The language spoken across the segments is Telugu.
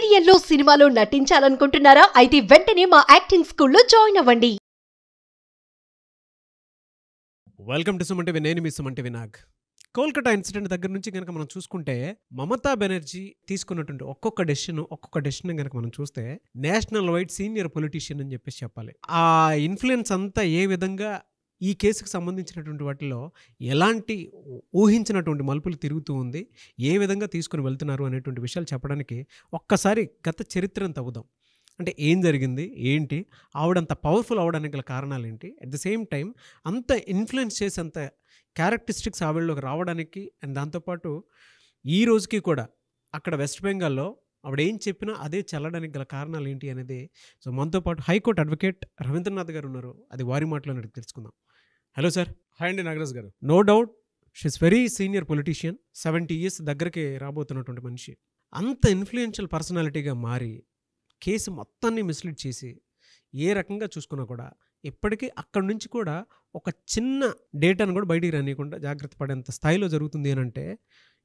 సీరియల్లో సినిమాలో నటించాలనుకుంటున్నారా? అయితే వెంటనే మా యాక్టింగ్ స్కూల్లో జాయిన్ అవ్వండి. వెల్కమ్ టు సుమంటివి నేను మీ సుమంటి వినాగ్ కోల్కతా ఇన్సిడెంట్ దగ్గర నుంచి కనుక మనం చూసుకుంటే మమతా బెనర్జీ తీసుకున్నటువంటి ఒక్కొక్క డెసిషన్ ఒక్కొక్క డెసిషన్ కనుక మనం చూస్తే నేషనల్ వైడ్ సీనియర్ పొలిటీషియన్ అని చెప్పేసి చెప్పాలి. ఆ ఇన్ఫ్లుయెన్స్ అంతా ఏ విధంగా ఈ కేసుకు సంబంధించినటువంటి వాటిలో ఎలాంటి ఊహించినటువంటి మలుపులు తిరుగుతూ ఉంది ఏ విధంగా తీసుకుని వెళ్తున్నారు అనేటువంటి విషయాలు చెప్పడానికి ఒక్కసారి గత చరిత్రను తవ్వుదాం అంటే ఏం జరిగింది ఏంటి ఆవిడంత పవర్ఫుల్ అవడానికి గల కారణాలు ఏంటి అట్ ద సేమ్ టైం అంత ఇన్ఫ్లుయెన్స్ చేసేంత క్యారెక్టరిస్టిక్స్ ఆవిడలోకి రావడానికి అండ్ దాంతోపాటు ఈ రోజుకి కూడా అక్కడ వెస్ట్ బెంగాల్లో ఆవిడ ఏం చెప్పినా అదే చల్లడానికి గల కారణాలు ఏంటి అనేది సో మనతో పాటు హైకోర్టు అడ్వకేట్ రవీంద్రనాథ్ గారు ఉన్నారు. అది వారి మాటలో తెలుసుకుందాం. హలో సార్ హాయ్ అండి Nagaraj garu. No doubt she's very senior politician seventy years దగ్గరికి రాబోతున్నటువంటి మనిషి. అంత ఇన్ఫ్లుయెన్షియల్ పర్సనాలిటీగా మారి కేసు మొత్తాన్ని మిస్లీడ్ చేసి ఏ రకంగా చూసుకున్నా కూడా ఇప్పటికీ అక్కడి నుంచి కూడా ఒక చిన్న డేటాను కూడా బయటికి రానియకుండా జాగ్రత్త పడేంత స్థాయిలో జరుగుతుంది అని అంటే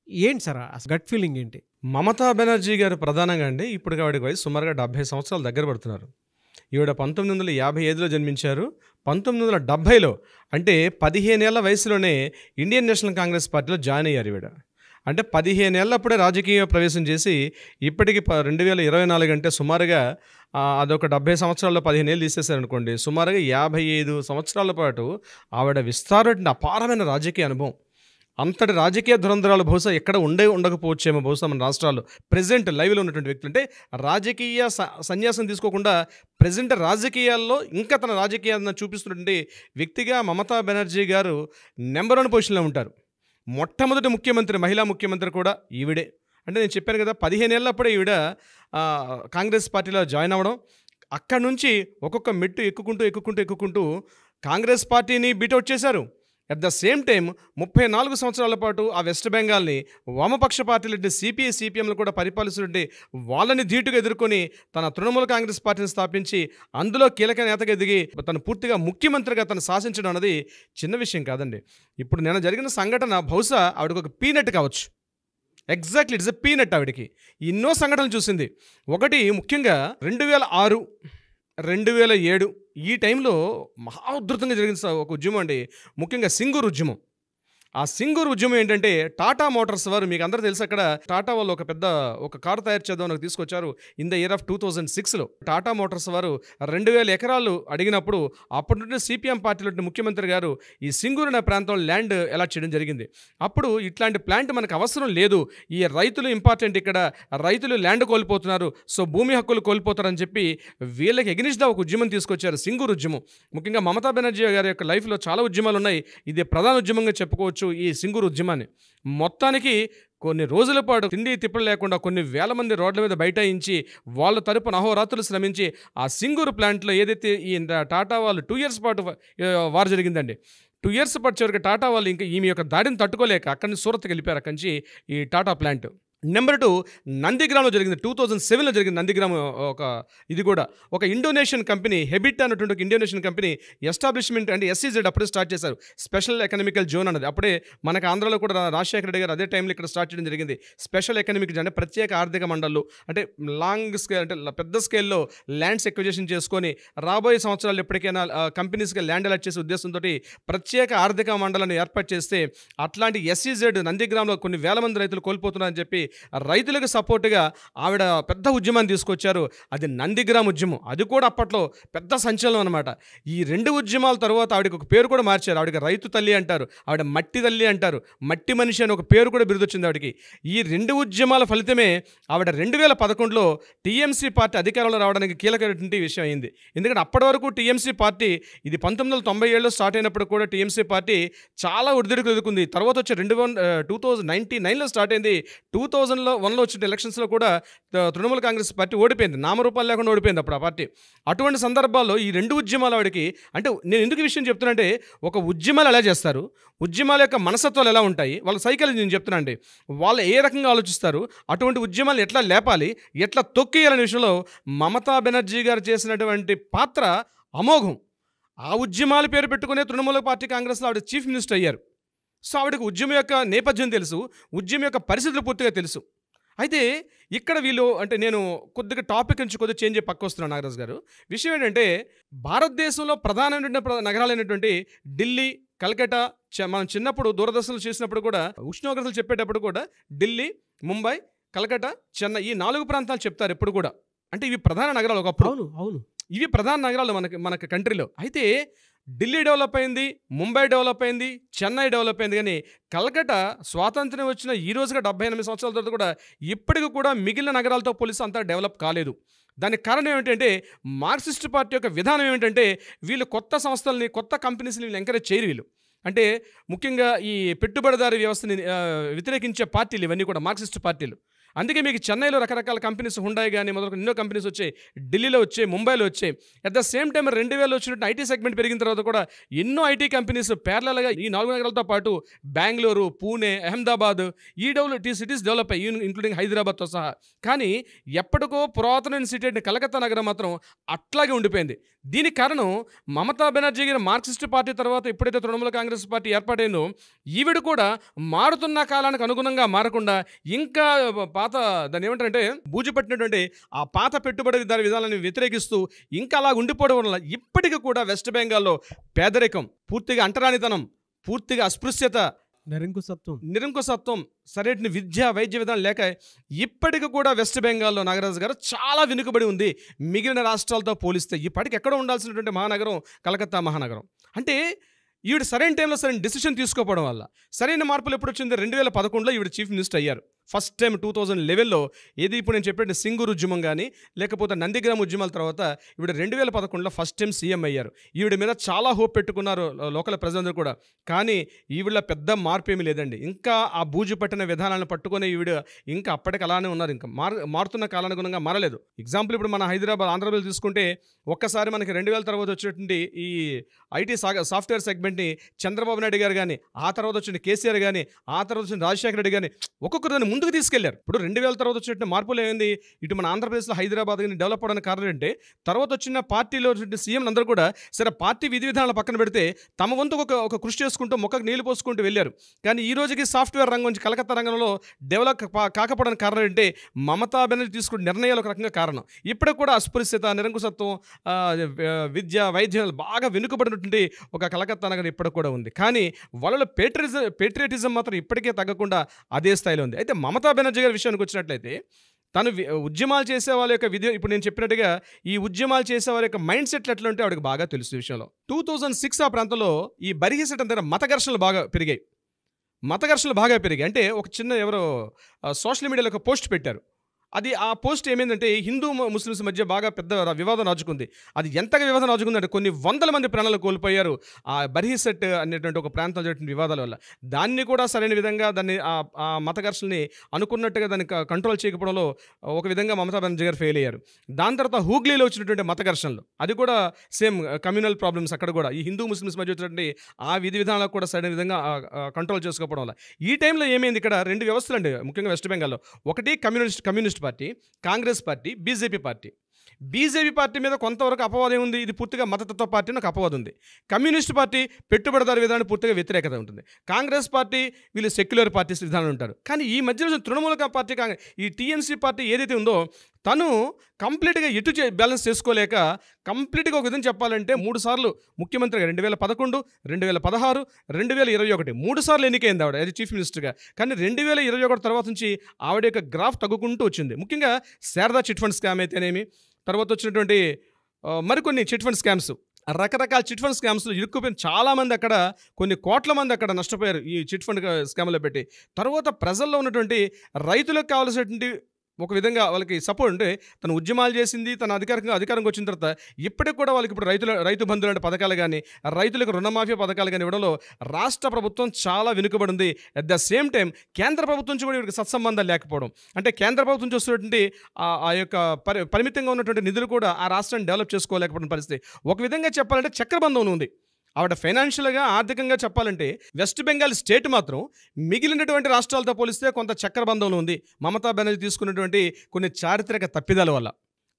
ఏంటి సార్ అసలు గట్ ఫీలింగ్ ఏంటి? మమతా బెనర్జీ గారు ప్రధానంగా అండి ఇప్పుడు ఆవిడకి వయసు సుమారుగా డెబ్బై సంవత్సరాల దగ్గర పడుతున్నారు. ఈవిడ పంతొమ్మిది వందల యాభై ఐదులో జన్మించారు. పంతొమ్మిది వందల డెబ్భైలో అంటే పదిహేనేళ్ళ వయసులోనే ఇండియన్ నేషనల్ కాంగ్రెస్ పార్టీలో జాయిన్ అయ్యారు ఈవిడ. అంటే పదిహేనేళ్ళప్పుడే రాజకీయ ప్రవేశం చేసి ఇప్పటికి ప రెండు వేల ఇరవై నాలుగు అంటే సుమారుగా అదొక డెబ్బై సంవత్సరాల్లో పదిహేను ఏళ్ళు తీసేశారనుకోండి సుమారుగా యాభై ఐదు సంవత్సరాల పాటు ఆవిడ విస్తారమైన అపారమైన రాజకీయ అనుభవం. అంతటి రాజకీయ దురంధరాలు బహుశా ఎక్కడ ఉండే ఉండకపోవచ్చేమో బహుశా మన రాష్ట్రాల్లో. ప్రెజెంట్ లైవ్లో ఉన్నటువంటి వ్యక్తులు అంటే రాజకీయ స- సన్యాసం తీసుకోకుండా ప్రెజెంట్ రాజకీయాల్లో ఇంకా తన రాజకీయాలను చూపిస్తున్నటువంటి వ్యక్తిగా మమతా బెనర్జీ గారు నెంబర్ వన్ పొజిషన్లో ఉంటారు. మొట్టమొదటి ముఖ్యమంత్రి మహిళా ముఖ్యమంత్రి కూడా ఈవిడే. అంటే నేను చెప్పాను కదా పదిహేను ఏళ్ళప్పుడే ఈవిడ కాంగ్రెస్ పార్టీలో జాయిన్ అవ్వడం. అక్కడి నుంచి ఒక్కొక్క మెట్టు ఎక్కుకుంటూ ఎక్కుకుంటూ ఎక్కుకుంటూ కాంగ్రెస్ పార్టీని బీటౌట్ చేశారు. అట్ ద సేమ్ టైం ముప్పై నాలుగు సంవత్సరాల పాటు ఆ వెస్ట్ బెంగాల్ని వామపక్ష పార్టీలంటే సిపిఐ సిపిఎంలు కూడా పరిపాలిస్తుంటే వాళ్ళని ధీటుగా ఎదుర్కొని తన తృణమూల కాంగ్రెస్ పార్టీని స్థాపించి అందులో కీలక నేతగా ఎదిగి తను పూర్తిగా ముఖ్యమంత్రిగా తను శాసించడం అనేది చిన్న విషయం కాదండి. ఇప్పుడు నేను జరిగిన సంఘటన బహుశా ఆవిడకు ఒక పీనట్ కావచ్చు. ఎగ్జాక్ట్లీ ఇట్స్ ఎ పీనట్ ఆవిడకి. ఎన్నో సంఘటనలు చూసింది. ఒకటి ముఖ్యంగా రెండు వేల ఆరు రెండు వేల ఏడు ఈ టైంలో మహా ఉధృతంగా జరిగిన ఒక ఉద్యమం అండి. ముఖ్యంగా సింగూరు ఉద్యమం. ఆ సింగూరు ఉద్యమం ఏంటంటే టాటా మోటార్స్ వారు మీకు అందరూ తెలుసు అక్కడ టాటా వాళ్ళు ఒక పెద్ద ఒక కారు తయారు చేద్దాం నాకు తీసుకొచ్చారు in the year of two thousand సిక్స్లో టాటా మోటార్స్ వారు రెండు వేల ఎకరాలు అడిగినప్పుడు అప్పటి నుండి సిపిఎం పార్టీలో ముఖ్యమంత్రి గారు ఈ సింగూరు అనే ప్రాంతంలో ల్యాండ్ ఎలా చేయడం జరిగింది. అప్పుడు ఇట్లాంటి ప్లాంట్ మనకు అవసరం లేదు. ఈ రైతులు ఇంపార్టెంట్ ఇక్కడ. రైతులు ల్యాండ్ కోల్పోతున్నారు. సో భూమి హక్కులు కోల్పోతారని చెప్పి వీళ్ళకి ఎగ్నిస్ట్గా ఒక ఉద్యమం తీసుకొచ్చారు సింగూరు ఉద్యమం. ముఖ్యంగా మమతా బెనర్జీ గారి యొక్క లైఫ్లో చాలా ఉద్యమాలు ఉన్నాయి. ఇది ప్రధాన ఉద్యమంగా చెప్పుకోవచ్చు. ఈ సింగూరు ఉద్యమాన్ని. మొత్తానికి కొన్ని రోజుల పాటు తిండి తిప్పలు లేకుండా కొన్ని వేల మంది రోడ్ల మీద బైఠాయించి వాళ్ళ తరపున అహోరాత్రులు శ్రమించి ఆ సింగూరు ప్లాంట్లో ఏదైతే ఈ టాటా వాళ్ళు టూ ఇయర్స్ పాటు వారు జరిగిందండి. టూ ఇయర్స్ పాటు చివరికి టాటా వాళ్ళు ఇంకా ఈమె యొక్క దాడిని తట్టుకోలేక అక్కడి నుంచి సూరత్కి వెళ్ళిపోయారు అక్కడి నుంచి ఈ టాటా ప్లాంట్. నెంబర్ టూ నందిగ్రామ్లో జరిగింది. టూ థౌజండ్ సెవెన్లో జరిగింది నందిగ్రామ్ ఒక ఇది కూడా. ఒక ఇండోనేషియన్ కంపెనీ హెబిట్ అన్నటువంటి ఒక ఇండోనేషియన్ కంపెనీ ఎస్టాబ్లిష్మెంట్ అంటే ఎస్సీజెడ్ అప్పుడే స్టార్ట్ చేశారు. స్పెషల్ ఎకనామికల్ జోన్ అన్నది. అప్పుడే మనకు ఆంధ్రలో కూడా రాజశేఖర రెడ్డి గారు అదే టైంలో ఇక్కడ స్టార్ట్ చేయడం జరిగింది. స్పెషల్ ఎకనామిక్ జోన్ అంటే ప్రత్యేక ఆర్థిక మండళ్ళు. అంటే లాంగ్ స్కేల్ అంటే పెద్ద స్కేల్లో ల్యాండ్స్ ఎక్విజేషన్ చేసుకొని రాబోయే సంవత్సరాలు ఎప్పటికైనా కంపెనీస్కి ల్యాండ్ అలాట్ చేసే ఉద్దేశంతో ప్రత్యేక ఆర్థిక మండలాన్ని ఏర్పాటు చేస్తే అట్లాంటి ఎస్సీజెడ్ నందిగ్రామ్లో కొన్ని వేల మంది రైతులు కోల్పోతున్నారని చెప్పి రైతులకు సపోర్టుగా ఆవిడ పెద్ద ఉద్యమాన్ని తీసుకొచ్చారు. అది నందిగ్రామ్ ఉద్యమం. అది కూడా అప్పట్లో పెద్ద సంచలనం అనమాట ఈ రెండు ఉద్యమాల తర్వాత ఆవిడకి ఒక పేరు కూడా మార్చారు. ఆవిడకి రైతు తల్లి అంటారు. ఆవిడ మట్టి తల్లి అంటారు. మట్టి మనిషి అని ఒక పేరు కూడా బిరుదొచ్చింది ఆవిడకి. ఈ రెండు ఉద్యమాల ఫలితమే ఆవిడ రెండు వేల పదకొండులో టీఎంసీ పార్టీ అధికారంలో రావడానికి కీలకమైనటువంటి విషయం అయింది. ఎందుకంటే అప్పటి వరకు టీఎంసీ పార్టీ ఇది పంతొమ్మిది వందల తొంభై ఏడులో స్టార్ట్ అయినప్పుడు కూడా టీఎంసీ పార్టీ చాలా ఒడిదుడుకులు ఎదుర్కొంది. తర్వాత వచ్చే రెండు వన్ టూ థౌజండ్ నైన్టీ నైన్లో స్టార్ట్ అయింది. టూ థౌజండ్లో వన్లో వచ్చిన ఎలక్షన్స్లో కూడా తృణమూల కాంగ్రెస్ పార్టీ ఓడిపోయింది. నామరూపాలు లేకుండా ఓడిపోయింది అప్పుడు ఆ పార్టీ. అటువంటి సందర్భాల్లో ఈ రెండు ఉద్యమాలు ఆవిడకి అంటే నేను ఎందుకు విషయం చెప్తున్నానంటే ఒక ఉద్యమాలు ఎలా చేస్తారు? ఉద్యమాల యొక్క మనసత్వాలు ఎలా ఉంటాయి? వాళ్ళ సైకాలజీ నేను చెప్తున్నా అండి. వాళ్ళు ఏ రకంగా ఆలోచిస్తారు? అటువంటి ఉద్యమాలు ఎట్లా లేపాలి? ఎట్లా తొక్కేయాలనే విషయంలో మమతా బెనర్జీ గారు చేసినటువంటి పాత్ర అమోఘం. ఆ ఉద్యమాల పేరు పెట్టుకునే తృణమూల పార్టీ కాంగ్రెస్లో ఆవిడ చీఫ్ మినిస్టర్ అయ్యారు. సో ఆవిడకి ఉద్యమం యొక్క నేపథ్యం తెలుసు ఉద్యమం యొక్క పరిస్థితులు పూర్తిగా తెలుసు. అయితే ఇక్కడ వీళ్ళు అంటే నేను కొద్దిగా టాపిక్ నుంచి కొద్దిగా చేంజ్ పక్క వస్తున్నాను నాగరాజు గారు. విషయం ఏంటంటే భారతదేశంలో ప్రధానమైనటువంటి ప్ర- నగరాలైనటువంటి ఢిల్లీ కలకటా చ- మనం చిన్నప్పుడు దూరదర్శనలు చేసినప్పుడు కూడా ఉష్ణోగ్రతలు చెప్పేటప్పుడు కూడా ఢిల్లీ ముంబై కలకటా చెన్నై ఈ నాలుగు ప్రాంతాలు చెప్తారు ఎప్పుడు కూడా. అంటే ఇవి ప్రధాన నగరాలు ఒకప్పుడు. అవును అవును. ఇవి ప్రధాన నగరాలు మనకి మనకి కంట్రీలో. అయితే ఢిల్లీ డెవలప్ అయింది ముంబై డెవలప్ అయింది చెన్నై డెవలప్ అయింది. కానీ కలకట్ట స్వాతంత్ర్యం వచ్చిన ఈ రోజుగా డెబ్బై ఎనిమిది సంవత్సరాల తర్వాత కూడా ఇప్పటికి కూడా మిగిలిన నగరాలతో పోలిస్తే అంతా డెవలప్ కాలేదు. దానికి కారణం ఏమిటంటే మార్క్సిస్ట్ పార్టీ యొక్క విధానం ఏమిటంటే వీళ్ళు కొత్త సంస్థల్ని కొత్త కంపెనీస్ని వీళ్ళు ఎంకరేజ్ చేయరు వీళ్ళు. అంటే ముఖ్యంగా ఈ పెట్టుబడిదారి వ్యవస్థని వ్యతిరేకించే పార్టీలు ఇవన్నీ కూడా మార్క్సిస్ట్ పార్టీలు. అందుకే మీకు చెన్నైలో రకరకాల కంపెనీస్ హుండాయి కానీ మొదలు ఎన్నో కంపెనీస్ వచ్చాయి ఢిల్లీలో వచ్చాయి ముంబైలో వచ్చాయి. అట్ ద సేమ్ టైం రెండు వేలు వచ్చినట్టు ఐటీ సెగ్మెంట్ పెరిగిన తర్వాత కూడా ఎన్నో ఐటీ కంపెనీస్ ప్యారలల్గా ఈ నాలుగు నగరాలతో పాటు బెంగళూరు పూణే అహ్మదాబాద్ ఈ డెవలప్ ఈ సిటీస్ డెవలప్ అయ్యి ఇంక్లూడింగ్ హైదరాబాద్తో సహా. కానీ ఎప్పటికో పురాతన సిటీ అంటే కలకత్తా నగరం మాత్రం అట్లాగే ఉండిపోయింది. దీనికి కారణం మమతా బెనర్జీ గారి మార్క్సిస్ట్ పార్టీ తర్వాత ఎప్పుడైతే తృణమూల కాంగ్రెస్ పార్టీ ఏర్పాటైందో ఈవిడ కూడా మారుతున్న కాలానికి అనుగుణంగా మారకుండా ఇంకా పాత దాన్ని ఏమంటారంటే బూజు పట్టినటువంటి ఆ పాత పెట్టుబడి దాని విధానాన్ని వ్యతిరేకిస్తూ ఇంకా అలా ఉండిపోవడం వల్ల ఇప్పటికీ కూడా వెస్ట్ బెంగాల్లో పేదరికం పూర్తిగా అంటరానితనం పూర్తిగా అస్పృశ్యత నిరంకుశత్వం. నిరంకుశత్వం సరైన విద్య వైద్య విధానం లేక ఇప్పటికి కూడా వెస్ట్ బెంగాల్లో నాగరాజు గారు చాలా వెనుకబడి ఉంది. మిగిలిన రాష్ట్రాలతో పోలిస్తే ఇప్పటికి ఎక్కడ ఉండాల్సినటువంటి మహానగరం కలకత్తా మహానగరం. అంటే ఈవిడ సరైన టైంలో సరైన డిసిషన్ తీసుకోవడం వల్ల సరైన మార్పులు ఎప్పుడు వచ్చింది రెండు వేల పదకొండులో ఈవిడ చీఫ్ మినిస్టర్ అయ్యారు. ఫస్ట్ టైం టూ థౌజండ్ లెవెల్లో ఏది ఇప్పుడు నేను చెప్పినట్టు సింగూరు ఉద్యమం కానీ లేకపోతే నందిగ్రామ ఉద్యమాల తర్వాత ఈవిడ రెండు వేల పదకొండులో ఫస్ట్ టైం సీఎం అయ్యారు. ఈవిడ మీద చాలా హోప్ పెట్టుకున్నారు లోకల్ ప్రజలందరూ కూడా. కానీ ఈవిడ పెద్ద మార్పు ఏమీ లేదండి. ఇంకా ఆ బూజు పట్టిన విధానాలను పట్టుకునే ఈవిడ ఇంకా అప్పటికి అలానే ఉన్నారు. ఇంకా మార్ మారుతున్న కాలానుగుణంగా మారలేదు. ఎగ్జాంపుల్ ఇప్పుడు మన హైదరాబాద్ ఆంధ్రప్రదేశ్ తీసుకుంటే ఒక్కసారి మనకి రెండు వేల తర్వాత వచ్చేటువంటి ఈ ఐటీ సాఫ్ట్వేర్ సెగ్మెంట్ని చంద్రబాబు నాయుడు గారు కానీ ఆ తర్వాత వచ్చిన కేసీఆర్ కానీ ఆ తర్వాత వచ్చిన రాజశేఖర రెడ్డి కానీ ఒక్కొక్కరు ముందుకు తీసుకెళ్ళారు. ఇప్పుడు రెండు వేల తర్వాత వచ్చినట్టు మార్పులు ఏమైంది? ఇటు మన ఆంధ్రప్రదేశ్లో హైదరాబాద్ కానీ డెవలప్ అవడానికి కారణం ఏంటంటే తర్వాత వచ్చిన పార్టీలో వచ్చిన సీఎం అందరూ కూడా సరే పార్టీ విధి విధానాలు పక్కన పెడితే తమ వంతు ఒక ఒక కృషి చేసుకుంటూ మొక్కకు నీళ్ళు పోసుకుంటూ వెళ్ళారు. కానీ ఈ రోజుకి సాఫ్ట్వేర్ రంగం నుంచి కలకత్తా రంగంలో డెవలప్ కాకపోవడానికి కారణం ఏంటంటే మమతా బెనర్జీ తీసుకున్న నిర్ణయాలు ఒక రకంగా కారణం. ఇప్పటికి కూడా అస్పృశ్యత నిరంకుశత్వం విద్య వైద్యం బాగా వెనుకబడినటువంటి ఒక కలకత్తా నగరం ఇప్పటికి కూడా ఉంది. కానీ వాళ్ళలో పేట్రియటిజం పేట్రియటిజం మాత్రం ఇప్పటికే తగ్గకుండా అదే స్థాయిలో ఉంది. అయితే మమతా బెనర్జీ గారి విషయానికి వచ్చినట్లయితే తను ఉద్యమాలు చేసే వాళ్ళ యొక్క విధి ఇప్పుడు నేను చెప్పినట్టుగా ఈ ఉద్యమాలు చేసే వారి యొక్క మైండ్ సెట్లు ఎట్లా ఉంటే ఆవిడకి బాగా తెలుసు ఈ విషయంలో. టూ థౌజండ్ సిక్స్ ఆ ప్రాంతంలో ఈ బరిహిసెట్ దగ్గర మత ఘర్షణలు బాగా పెరిగాయి. మత ఘర్షణలు బాగా పెరిగాయి. అంటే ఒక చిన్న ఎవరో సోషల్ మీడియాలో ఒక పోస్ట్ పెట్టారు. అది ఆ పోస్ట్ ఏమైందంటే హిందూ ముస్లిమ్స్ మధ్య బాగా పెద్ద వివాదం రాజుకుంది. అది ఎంతగా వివాదం రాజుకుందంటే కొన్ని వందల మంది ప్రాణాలు కోల్పోయారు ఆ బర్హిసెట్ అనేటువంటి ఒక ప్రాంతంలో జరిగిన వివాదాల వల్ల. దాన్ని కూడా సరైన విధంగా దాన్ని ఆ ఆ మత ఘర్షణని అనుకున్నట్టుగా దాన్ని కంట్రోల్ చేయకపోవడంలో ఒక విధంగా మమతా బెనర్జీ గారు ఫెయిల్ అయ్యారు. దాని తర్వాత హూగ్లీలో వచ్చినటువంటి మత ఘర్షణలు అది కూడా సేమ్ కమ్యూనల్ ప్రాబ్లమ్స్ అక్కడ కూడా. ఈ హిందూ ముస్లిమ్స్ మధ్య వచ్చినటువంటి ఆ విధి విధానాలకు కూడా సరైన విధంగా కంట్రోల్ చేసుకోవడం వల్ల. ఈ టైంలో ఏమైంది ఇక్కడ? రెండు వ్యవస్థలు అండి ముఖ్యంగా వెస్ట్ బెంగాల్లో. ఒకటి communist communist communist party Congress party BJP party. BJP party మీద కొంతవరకు అపవాదం ఉంది. ఇది పూర్తిగా మతతత్వ పార్టీ నాకు అపవాదం ఉంది. కమ్యూనిస్ట్ పార్టీ పెట్టుబడిదారు విధానం పూర్తిగా వ్యతిరేకత ఉంటుంది. కాంగ్రెస్ పార్టీ వీళ్ళు సెక్యులర్ పార్టీస్ విధానం ఉంటారు. కానీ ఈ మధ్యలో తృణమూల పార్టీ కాంగ్రెస్ ఈ టీఎంసీ పార్టీ ఏదైతే ఉందో తను కంప్లీట్గా ఎటు చే- బ్యాలెన్స్ చేసుకోలేక కంప్లీట్గా ఒక విధంగా చెప్పాలంటే మూడు సార్లు ముఖ్యమంత్రిగా రెండు వేల పదకొండు రెండు వేల పదహారు రెండు వేల ఇరవై ఒకటి మూడు సార్లు ఎన్నికైంది ఆవిడ అది చీఫ్ మినిస్టర్గా. కానీ రెండు వేల ఇరవై ఒకటి తర్వాత నుంచి ఆవిడ యొక్క గ్రాఫ్ తగ్గుకుంటూ వచ్చింది. ముఖ్యంగా శారదా చిట్ ఫండ్ స్కామ్ అయితేనేమి తర్వాత వచ్చినటువంటి మరికొన్ని చిట్ ఫండ్ స్కామ్స్. రకరకాల చిట్ ఫండ్ స్కామ్స్లో ఇరుక్కుపోయిన చాలామంది అక్కడ కొన్ని కోట్ల మంది అక్కడ నష్టపోయారు ఈ చిట్ ఫండ్ స్కామ్లో పెట్టి. తర్వాత ప్రజల్లో ఉన్నటువంటి రైతులకు కావాల్సినటువంటి ఒక విధంగా వాళ్ళకి సపోర్ట్ అంటే తను ఉద్యమాలు చేసింది తన అధికారికంగా అధికారంకి వచ్చిన తర్వాత ఇప్పటికి కూడా వాళ్ళకి ఇప్పుడు రైతుల రైతు బంధువులు అంటే పథకాలు కానీ రైతులకు రుణమాఫీ పథకాలు కానీ ఇవ్వడంలో రాష్ట్ర ప్రభుత్వం చాలా వెనుకబడి ఉంది అట్ ద సేమ్ టైం కేంద్ర ప్రభుత్వం నుంచి కూడా వీరికి సత్సంబంధాలు లేకపోవడం. అంటే కేంద్ర ప్రభుత్వం చూస్తున్నటువంటి ఆ- యొక్క పరి పరిమితంగా ఉన్నటువంటి నిధులు కూడా ఆ రాష్ట్రాన్ని డెవలప్ చేసుకోలేకపోవడం పరిస్థితి. ఒక విధంగా చెప్పాలంటే చక్రబంధం ఉంది. ఆవిడ ఫైనాన్షియల్గా ఆర్థికంగా చెప్పాలంటే వెస్ట్ బెంగాల్ స్టేట్ మాత్రం మిగిలినటువంటి రాష్ట్రాలతో పోలిస్తే కొంత చక్రబంధంలో ఉంది. మమతా బెనర్జీ తీసుకున్నటువంటి కొన్ని చారిత్రక తప్పిదాల వల్ల.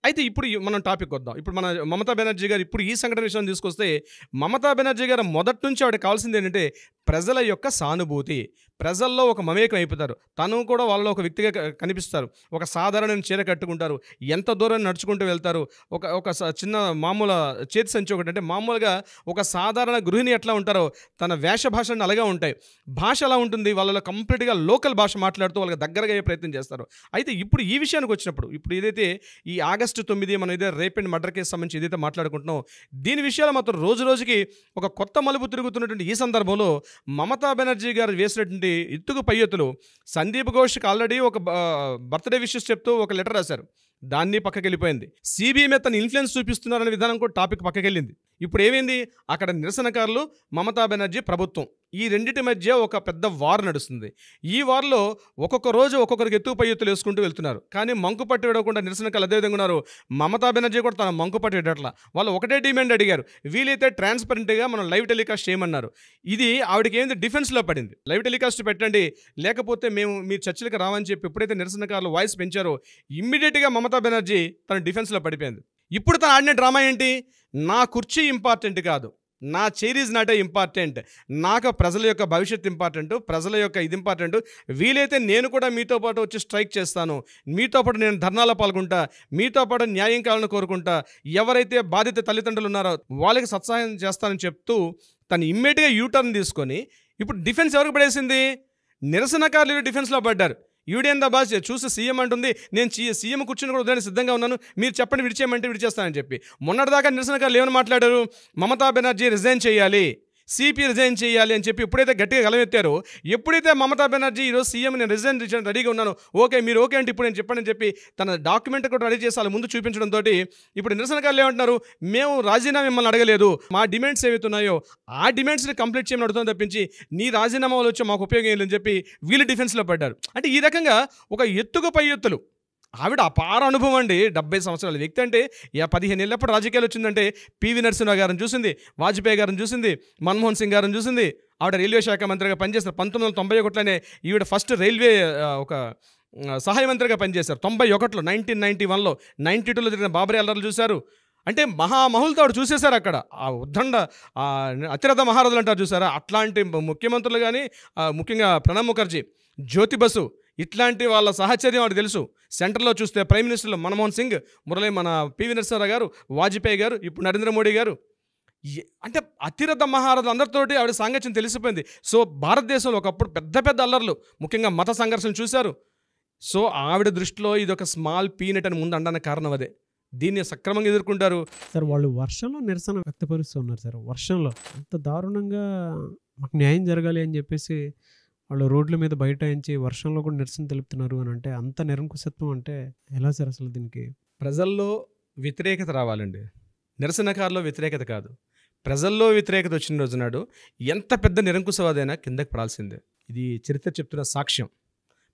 అయితే ఇప్పుడు మనం టాపిక్ వద్దాం. ఇప్పుడు మన మమతా బెనర్జీ గారు ఇప్పుడు ఈ సంఘటన విషయం తీసుకొస్తే మమతా బెనర్జీ గారు మొదటి నుంచి ఆవిడ కావాల్సింది ఏంటంటే ప్రజల యొక్క సానుభూతి. ప్రజల్లో ఒక మమేకం అయిపోతారు. తను కూడా వాళ్ళలో ఒక వ్యక్తిగా కనిపిస్తారు. ఒక సాధారణ చీర కట్టుకుంటారు. ఎంత దూరం నడుచుకుంటూ వెళ్తారు. ఒక ఒక స- చిన్న మామూలు చేతి సంచి ఒకటి అంటే మామూలుగా ఒక సాధారణ గృహిణి ఎట్లా ఉంటారో తన వేష భాషను అలాగే ఉంటాయి. భాష ఎలా ఉంటుంది? వాళ్ళలో కంప్లీట్గా లోకల్ భాష మాట్లాడుతూ వాళ్ళకి దగ్గరగా అయ్యే ప్రయత్నం చేస్తారు. అయితే ఇప్పుడు ఈ విషయానికి వచ్చినప్పుడు ఇప్పుడు ఏదైతే ఈ ఆగస్టు తొమ్మిది మనం ఏదైతే రేప్ అండ్ మర్డర్ కేసు సంబంధించి ఏదైతే మాట్లాడుకుంటున్నాం దీని విషయాలు మాత్రం రోజు రోజుకి ఒక కొత్త మలుపు తిరుగుతున్నటువంటి ఈ సందర్భంలో మమతా బెనర్జీ గారు వేసినటువంటి ఎత్తుకు పై ఎత్తులు సందీప్ ఘోష్కి ఆల్రెడీ ఒక బర్త్డే విషెస్ చెప్తూ ఒక లెటర్ రాశారు. దాన్ని పక్కకి వెళ్ళిపోయింది సిబిఐ మీద తన ఇన్ఫ్లుయెన్స్ చూపిస్తున్నారనే విధానం కూడా టాపిక్ పక్కకి వెళ్ళింది ఇప్పుడు ఏమైంది? అక్కడ నిరసనకారులు మమతా బెనర్జీ ప్రభుత్వం. ఈ రెండింటి మధ్య ఒక పెద్ద వార్ నడుస్తుంది. ఈ వార్లో ఒక్కొక్క రోజు ఒక్కొక్కరికి ఎత్తు పై ఎత్తులు వేసుకుంటూ వెళ్తున్నారు. కానీ మంకు పట్టి విడవకుండా నిరసనకారులు అదేవిధంగా ఉన్నారు. మమతా బెనర్జీ కూడా తన మంకు పట్టి విడట్ల వాళ్ళు ఒకటే డిమాండ్ అడిగారు. వీలైతే ట్రాన్స్పరెంట్గా మనం లైవ్ టెలికాస్ట్ చేయమన్నారు. ఇది ఆవిడకి ఏంది డిఫెన్స్లో పడింది. లైవ్ టెలికాస్ట్ పెట్టండి. లేకపోతే మేము మీ చర్చలకు రావని చెప్పి ఎప్పుడైతే నిరసనకారులు వాయిస్ పెంచారో ఇమ్మీడియట్గా మమతా బెనర్జీ తన డిఫెన్స్లో పడిపోయింది. ఇప్పుడు తను ఆడిన డ్రామా ఏంటి? నా కుర్చీ ఇంపార్టెంట్ కాదు. నా chair is not a important నాకు ప్రజల యొక్క భవిష్యత్ ఇంపార్టెంట్ ప్రజల యొక్క ఇది ఇంపార్టెంట్ వీలైతే నేను కూడా మీతో పాటు వచ్చి స్ట్రైక్ చేస్తాను. మీతో పాటు నేను ధర్నాలో పాల్గొంటా. మీతో పాటు న్యాయం కావాలని కోరుకుంటా. ఎవరైతే బాధిత తల్లిదండ్రులు ఉన్నారో వాళ్ళకి సత్సాయం చేస్తానని చెప్తూ తను ఇమ్మీడియట్గా యూటర్న్ తీసుకొని ఇప్పుడు డిఫెన్స్ ఎవరికి పడేసింది? నిరసనకారులు డిఫెన్స్లో పడ్డారు. ఈవిడేందా బాస్ చూసి సీఎం అంటుంది నేను సీఎం కూర్చుని కూడా ఉదయం సిద్ధంగా ఉన్నాను. మీరు చెప్పండి విడిచేయమంటే విడిచేస్తానని చెప్పి. మొన్నటిదాకా నిరసనకారులు ఏమని మాట్లాడారు? మమతా బెనర్జీ రిజైన్ చేయాలి. సిపి రిజైన్ చేయాలి అని చెప్పి ఎప్పుడైతే గట్టిగా గలమెత్తారో. ఎప్పుడైతే మమతా బెనర్జీ ఈరోజు సీఎం నేను రిజైన్ చేయడానికి రెడీగా ఉన్నాను ఓకే మీరు ఓకే అంటే ఇప్పుడు నేను చెప్పండి చెప్పి తన డాక్యుమెంట్ కూడా రెడీ చేసి ముందు చూపించడంతో ఇప్పుడు నిరసనకారులు ఏమంటున్నారు? మేము రాజీనామా మిమ్మల్ని అడగలేదు. మా డిమాండ్స్ ఏవైతున్నాయో ఆ డిమాండ్స్ని కంప్లీట్ చేయమని అడుగుతాం తప్పించి నీ రాజీనామా వల్ల వచ్చి మాకు ఉపయోగం ఏం లేదని చెప్పి వీళ్ళు డిఫెన్స్లో పడ్డారు. అంటే ఈ రకంగా ఒక ఎత్తుకు పై ఎత్తులు. ఆవిడ అపార అనుభవం అండి. డెబ్బై సంవత్సరాల. వ్యక్తి అంటే యా పదిహేను ఏళ్ళప్పుడు రాజకీయాలు వచ్చిందంటే పివి నరసింహ గారిని చూసింది వాజ్పేయి గారిని చూసింది మన్మోహన్ సింగ్ గారిని చూసింది. ఆవిడ రైల్వే శాఖ మంత్రిగా పనిచేస్తారు పంతొమ్మిది వందల తొంభై ఒకటిలోనే ఈవిడ ఫస్ట్ రైల్వే ఒక సహాయ మంత్రిగా పనిచేశారు. తొంభై ఒకటిలో నైన్టీన్ నైన్టీ వన్లో. నైన్టీ టూలో జరిగిన బాబరీ అల్లర్లు చూశారు. అంటే మహామహులతో ఆవిడ చూసేశారు అక్కడ. ఆ ఉద్దండ అతిరథ మహారాజులు అంటారు చూసారా? అట్లాంటి ముఖ్యమంత్రులు కానీ ముఖ్యంగా ప్రణబ్ ముఖర్జీ జ్యోతి బసు ఇట్లాంటి వాళ్ళ సహచర్యం వాడు తెలుసు. సెంటర్లో చూస్తే ప్రైమ్ మినిస్టర్లు మన్మోహన్ సింగ్ మురళి మన పివి నరసింహారావు గారు వాజ్పేయి గారు ఇప్పుడు నరేంద్ర మోడీ గారు. అంటే అతిరథ మహారాజులు అందరితోటి ఆవిడ సాంగత్యం తెలిసిపోయింది. సో భారతదేశంలో ఒకప్పుడు పెద్ద పెద్ద అల్లర్లు ముఖ్యంగా మత సంఘర్షణ చూశారు. సో ఆవిడ దృష్టిలో ఇది ఒక స్మాల్ పీనట్ అని ముందు అనడానికి కారణం అదే. దీన్ని సక్రమంగా ఎదుర్కొంటారు. సార్ వాళ్ళు వర్షంలో నిరసన వ్యక్తపరుస్తూ ఉన్నారు సార్. వర్షంలో అంత దారుణంగా మాకు న్యాయం జరగాలి అని చెప్పేసి వాళ్ళు రోడ్ల మీద బైఠాయించి వర్షంలో కూడా నిరసన తెలుపుతున్నారు అని అంటే అంత నిరంకుశత్వం అంటే ఎలా సార్ అసలు దీనికి? ప్రజల్లో వ్యతిరేకత రావాలండి. నిరసనకారులో వ్యతిరేకత కాదు. ప్రజల్లో వ్యతిరేకత వచ్చిన రోజు నాడు ఎంత పెద్ద నిరంకుశవాదైనా కిందకి పడాల్సిందే. ఇది చరిత్ర చెప్తున్న సాక్ష్యం.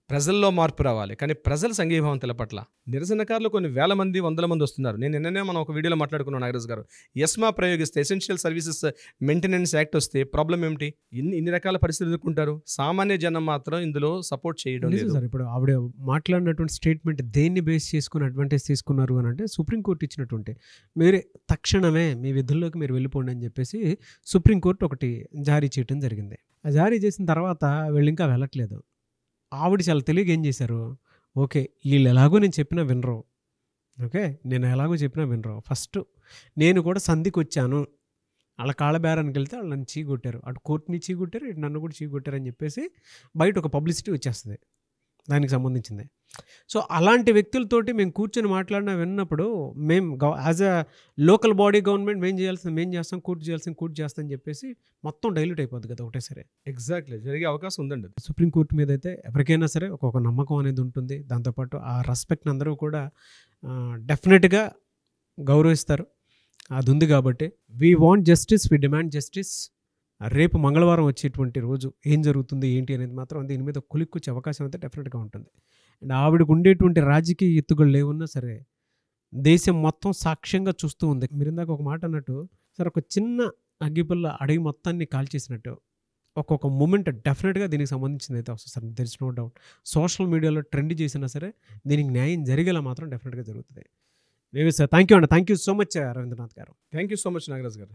ప్రజల్లో మార్పు రావాలి. కానీ ప్రజల సంఘీభావం తెలపట్ల. నిరసనకారులు కొన్ని వేల మంది వందల మంది వస్తున్నారు. నేను నిన్ననే మనం ఒక వీడియోలో మాట్లాడుకున్నాం నాగరాజు గారు. ఎస్మా ప్రయోగిస్తే ఎసెన్షియల్ సర్వీసెస్ మెయింటెనెన్స్ యాక్ట్ వస్తే ప్రాబ్లం ఏమిటి? ఇన్ని ఇన్ని రకాల పరిస్థితులు ఎదుర్కొంటారు. సామాన్య జనం మాత్రం ఇందులో సపోర్ట్ చేయడం లేదు. సార్ ఇప్పుడు ఆవిడ మాట్లాడినటువంటి స్టేట్మెంట్ దేన్ని బేస్ చేసుకుని అడ్వాంటేజ్ తీసుకున్నారు అని అంటే సుప్రీంకోర్టు ఇచ్చినటువంటి మీరే తక్షణమే మీ విధుల్లోకి మీరు వెళ్ళిపోండి అని చెప్పేసి సుప్రీంకోర్టు ఒకటి జారీ చేయడం జరిగింది. ఆ జారీ చేసిన తర్వాత వీళ్ళు ఇంకా వెళ్ళట్లేదు. ఆవిడ చాలా తెలియక ఏం చేశారు? ఓకే వీళ్ళు ఎలాగో నేను చెప్పినా వినరు. ఓకే నేను ఎలాగో చెప్పినా వినరు. ఫస్ట్ నేను కూడా సంధికి వచ్చాను. వాళ్ళ కాళ్ళబేరానికి వెళ్తే వాళ్ళు నన్ను చీకొట్టారు. అటు కోర్టుని చీగొట్టారు ఇటు నన్ను కూడా చీగొట్టారు అని చెప్పేసి బయట ఒక పబ్లిసిటీ వచ్చేస్తుంది. దానికి సంబంధించింది. సో అలాంటి వ్యక్తులతోటి మేము కూర్చొని మాట్లాడినా విన్నప్పుడు మేము as a local body government మేము చేయాల్సింది మేము చేస్తాం కోర్టు చేయాల్సింది కోర్టు చేస్తాం అని చెప్పేసి మొత్తం డైల్యూట్ అయిపోద్ది కదా ఒకటేసరి ఎగ్జాక్ట్లీ జరిగే అవకాశం ఉందండి. సుప్రీంకోర్టు మీద అయితే ఎవరికైనా సరే ఒక్కొక్క నమ్మకం అనేది ఉంటుంది. దాంతోపాటు ఆ రెస్పెక్ట్ని అందరూ కూడా డెఫినెట్గా గౌరవిస్తారు. అది ఉంది కాబట్టి we want justice we demand justice రేపు మంగళవారం వచ్చేటువంటి రోజు ఏం జరుగుతుంది ఏంటి అనేది మాత్రం దీని మీద కులిక్కొచ్చే అవకాశం అయితే డెఫినెట్గా ఉంటుంది. అండ్ ఆవిడకు ఉండేటువంటి రాజకీయ ఎత్తుగలు లేవున్నా సరే దేశం మొత్తం సాక్ష్యంగా చూస్తూ ఉంది. మీరు ఇందాక ఒక మాట అన్నట్టు సార్ ఒక చిన్న అగ్గిపుల్ల అడవి మొత్తాన్ని కాల్చేసినట్టు ఒక్కొక్క మూమెంట్ డెఫినెట్గా దీనికి సంబంధించింది అయితే వస్తుంది sir. There is no doubt social మీడియాలో ట్రెండ్ చేసినా సరే దీనికి న్యాయం జరిగేలా మాత్రం డెఫినెట్గా జరుగుతుంది. సార్ థ్యాంక్ యూ అండి. Thank you so much Rabindranath garu. Thank you so much Nagaraj garu.